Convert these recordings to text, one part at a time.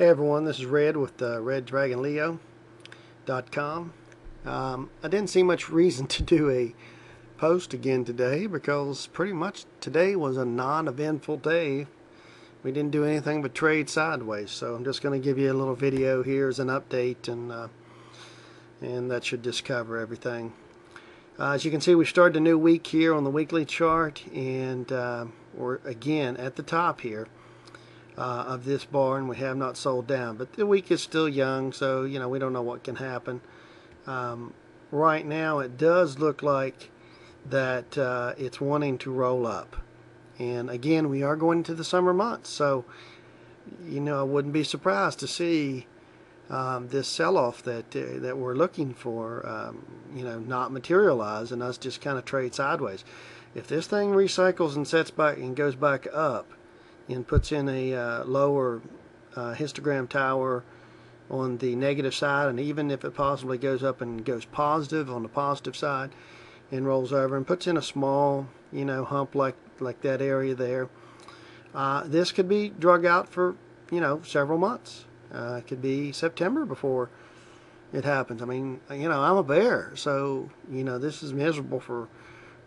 Hey everyone, this is Red with uh, RedDragonLeo.com. Um, I didn't see much reason to do a post again today because pretty much today was a non-eventful day. We didn't do anything but trade sideways, so I'm just going to give you a little video here as an update, and uh, and that should just cover everything. Uh, as you can see, we started a new week here on the weekly chart, and uh, we're again at the top here uh, of this barn. We have not sold down, but the week is still young, so you know we don't know what can happen. Um, right now, it does look like that uh, it's wanting to roll up, and again, we are going into the summer months, so you know I wouldn't be surprised to see um, this sell-off that uh, that we're looking for, um, you know, not materialize and us just kind of trade sideways. If this thing recycles and sets back and goes back up and puts in a uh, lower uh, histogram tower on the negative side, and even if it possibly goes up and goes positive on the positive side and rolls over and puts in a small, you know, hump like like that area there, uh, this could be drug out for you know several months. Uh, it could be September before it happens. I mean, you know, I'm a bear, so you know this is miserable for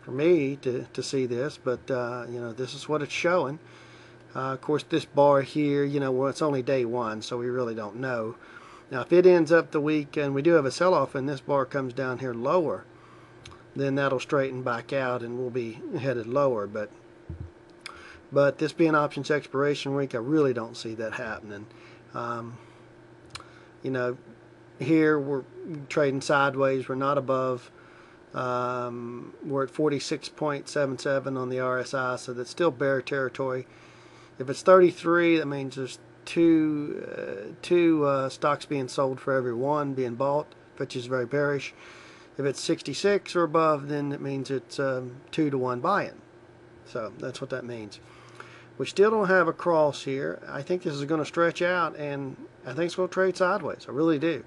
for me to to see this, but uh, you know this is what it's showing. Uh, of course, this bar here, you know, well, it's only day one, so we really don't know. Now, if it ends up the week and we do have a sell-off and this bar comes down here lower, then that'll straighten back out and we'll be headed lower. But but this being options expiration week, I really don't see that happening. Um, you know, here we're trading sideways. We're not above. Um, we're at 46.77 on the RSI, so that's still bear territory. If it's 33, that means there's two uh, two uh, stocks being sold for every one being bought, which is very bearish. If it's 66 or above, then it means it's um, two to one buying. So that's what that means. We still don't have a cross here. I think this is going to stretch out, and I think it's going to trade sideways. I really do.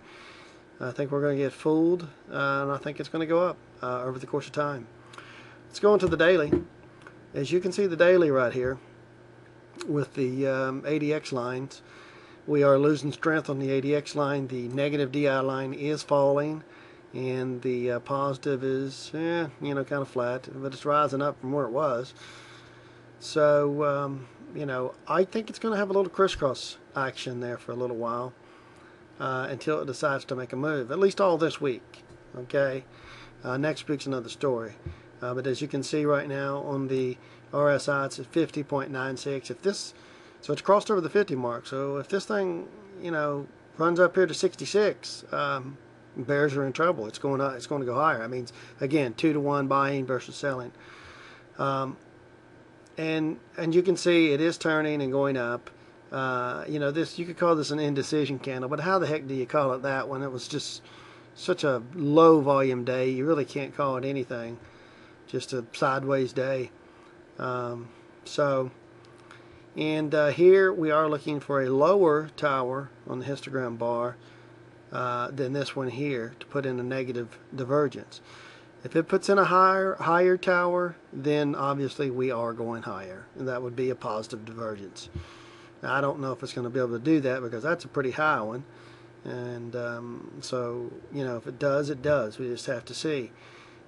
I think we're going to get fooled, uh, and I think it's going to go up uh, over the course of time. Let's go into the daily. As you can see, the daily right here with the um, ADX lines, we are losing strength on the ADX line. The negative DI line is falling, and the uh, positive is, eh, you know, kind of flat, but it's rising up from where it was. So, um, you know, I think it's going to have a little crisscross action there for a little while uh, until it decides to make a move, at least all this week. Okay, uh, next week's another story. Uh, but as you can see right now on the RSI, it's at 50.96. If this, so it's crossed over the 50 mark. So if this thing, you know, runs up here to 66, um, bears are in trouble. It's going up, it's going to go higher. I mean, again, two to one buying versus selling. Um, and and you can see it is turning and going up. Uh, you know, this you could call this an indecision candle, but how the heck do you call it that when it was just such a low volume day? You really can't call it anything. Just a sideways day. Um, so, and uh, here we are looking for a lower tower on the histogram bar uh, than this one here to put in a negative divergence. If it puts in a higher higher tower, then obviously we are going higher, and that would be a positive divergence. Now, I don't know if it's going to be able to do that because that's a pretty high one, and um, so you know if it does, it does. We just have to see.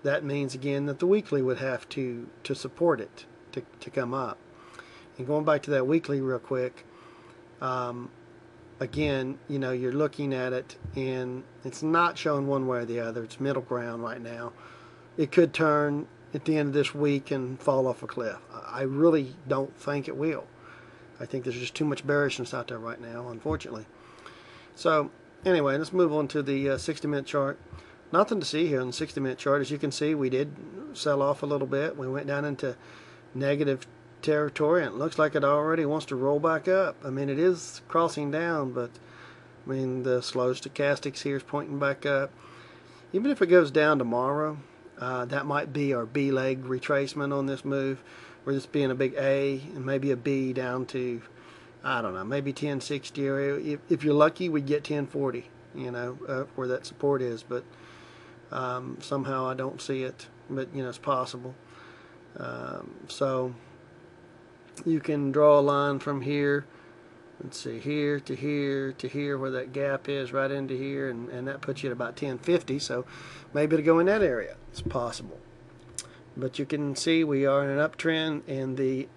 That means again that the weekly would have to to support it to to come up. And going back to that weekly real quick, um, again, you know, you're looking at it and it's not showing one way or the other. It's middle ground right now it could turn at the end of this week and fall off a cliff. I really don't think it will. I think there's just too much bearishness out there right now, unfortunately. So, anyway, let's move on to the uh, 60 minute chart. Nothing to see here on the 60 minute chart. As you can see, we did sell off a little bit. We went down into negative territory, and it looks like it already wants to roll back up. I mean, it is crossing down, but I mean, the slow stochastics here is pointing back up. Even if it goes down tomorrow, uh, that might be our B leg retracement on this move. We're just being a big A and maybe a B down to, I don't know, maybe 1060 or if, if you're lucky, we get 1040, you know, uh, where that support is. But um, somehow I don't see it, but you know, it's possible. Um, so you can draw a line from here let's see here to here to here where that gap is right into here and, and that puts you at about 1050 so maybe to go in that area. It's possible. But you can see we are in an uptrend and the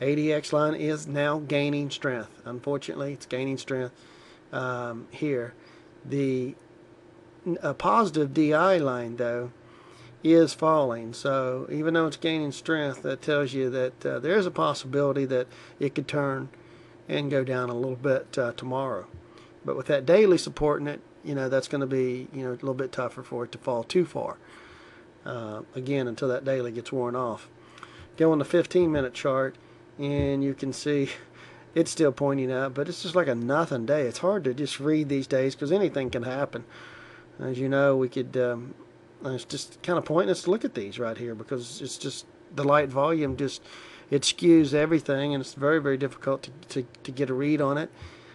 ADX line is now gaining strength. Unfortunately it's gaining strength um, here. The a positive DI line though is falling so even though it's gaining strength that tells you that uh, there's a possibility that it could turn and go down a little bit uh, tomorrow. But with that daily supporting it, you know, that's going to be, you know, a little bit tougher for it to fall too far. Uh, again, until that daily gets worn off. Go on the 15 minute chart and you can see it's still pointing up, but it's just like a nothing day. It's hard to just read these days because anything can happen. As you know, we could, um, it's just kind of pointless to look at these right here because it's just the light volume just it skews everything and it's very very difficult to, to, to get a read on it.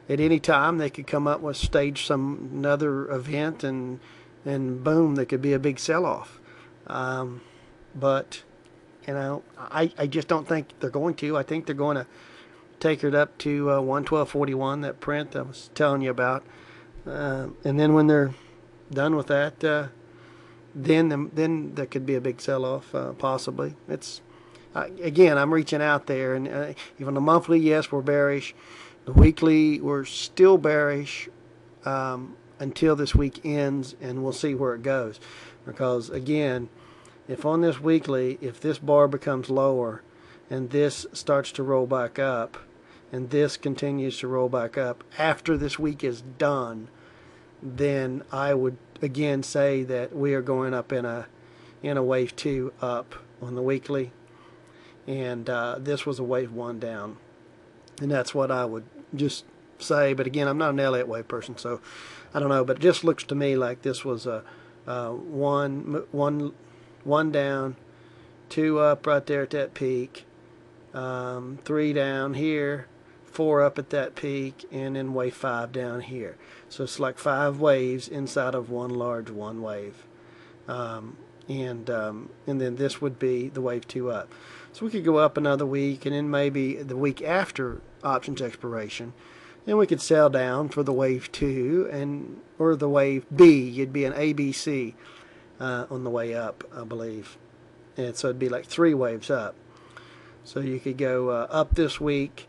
At any time they could come up with stage some another event and and boom there could be a big sell-off. Um, but you know I, I just don't think they're going to. I think they're going to take it up to uh, 112.41 that print I was telling you about. Uh, and then when they're done with that uh, then the, then there could be a big sell-off uh, possibly it's again, I'm reaching out there, and uh, even the monthly, yes, we're bearish. The weekly, we're still bearish um, until this week ends, and we'll see where it goes. Because again, if on this weekly, if this bar becomes lower, and this starts to roll back up, and this continues to roll back up after this week is done, then I would again say that we are going up in a in a wave two up on the weekly. And uh, this was a wave one down. And that's what I would just say. But again I'm not an Elliott wave person so I don't know. But it just looks to me like this was a, a one one one down two up right there at that peak um, three down here four up at that peak and then wave five down here so it's like five waves inside of one large one wave um, and um, and then this would be the wave two up. So we could go up another week, and then maybe the week after options expiration, then we could sell down for the wave two and or the wave B. You'd be an ABC uh, on the way up, I believe, and so it'd be like three waves up. So you could go uh, up this week,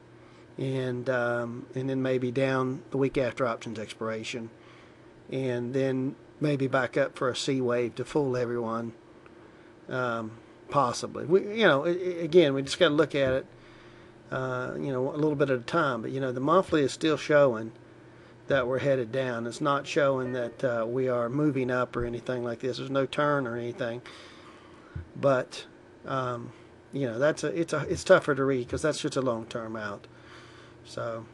and um, and then maybe down the week after options expiration, and then maybe back up for a C wave to fool everyone. Um, possibly, we, you know, it, again, we just got to look at it, uh, you know, a little bit at a time. But you know, the monthly is still showing that we're headed down. It's not showing that uh, we are moving up or anything like this. There's no turn or anything. But um, you know, that's a it's a it's tougher to read because that's just a long term out. So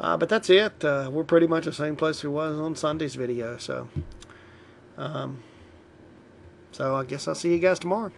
uh, but that's it. Uh, we're pretty much the same place we was on Sunday's video. So, um, so I guess I'll see you guys tomorrow.